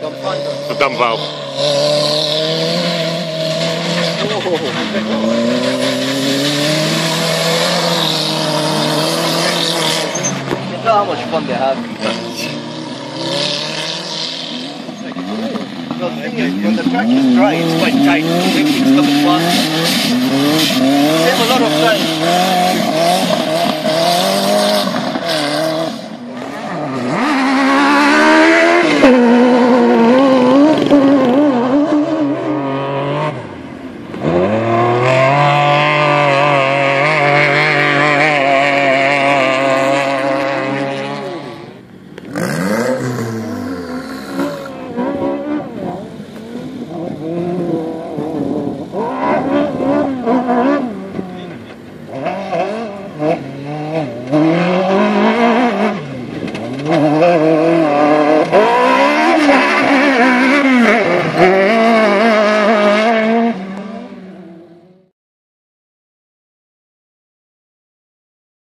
The dumb valve. You know how much fun they have. The thing is, when the track is dry, it's quite tight. It come fast. Save a lot of time.